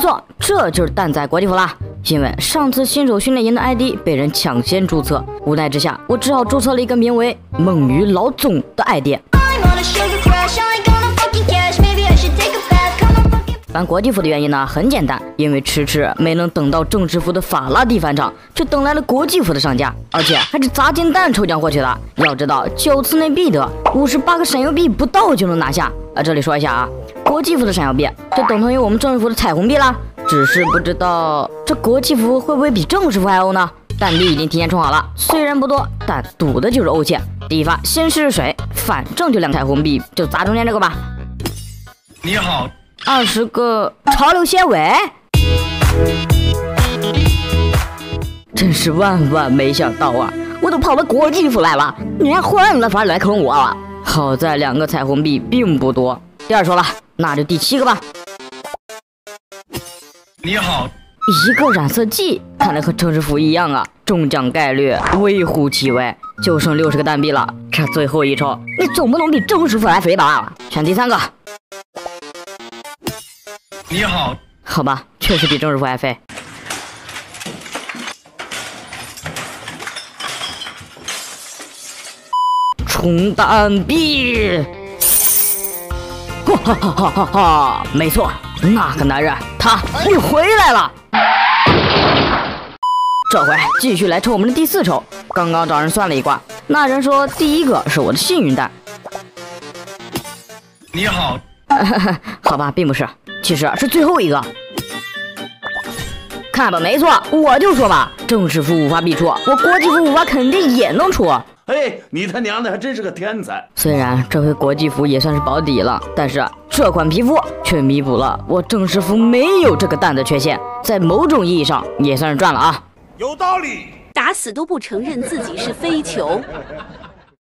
错，这就是蛋仔国际服啦。因为上次新手训练营的 ID 被人抢先注册，无奈之下，我只好注册了一个名为“梦鱼老总”的 ID。办国际服的原因呢，很简单，因为迟迟没能等到正式服的法拉第返场，却等来了国际服的上架，而且还是砸金蛋抽奖获取的。要知道，九次内必得，五十八个闪耀币不到就能拿下。啊，这里说一下啊，国际服的闪耀币就等同于我们正式服的彩虹币啦。只是不知道这国际服会不会比正式服还欧呢？蛋币已经提前充好了，虽然不多，但赌的就是欧气。第一发先试试水，反正就两彩虹币，就砸中间这个吧。你好。二十个潮流纤维，真是万万没想到啊！我都跑到国际服来了，你还换了法来坑我了。好在两个彩虹币并不多。第二说了，那就第七个吧。你好，一个染色剂，看来和正式服一样啊，中奖概率微乎其微。就剩六十个蛋币了，这最后一抽，你总不能比正式服还肥吧？选第三个。你好，好吧，确实比正式服还肥。充蛋币，哈哈哈哈哈哈！没错，那个男人他又回来了。这回继续来抽我们的第四抽。刚刚找人算了一卦，那人说第一个是我的幸运蛋。你好，好吧，并不是。其实是最后一个，看吧，没错，我就说吧，正式服五发必出，我国际服五发肯定也能出。哎，你他娘的还真是个天才！虽然这回国际服也算是保底了，但是这款皮肤却弥补了我正式服没有这个蛋的缺陷，在某种意义上也算是赚了啊。有道理，打死都不承认自己是飞球。